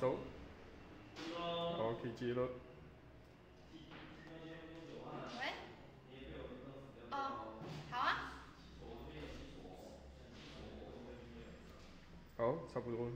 走，好，可以接了。喂？哦，好啊。好，差不多。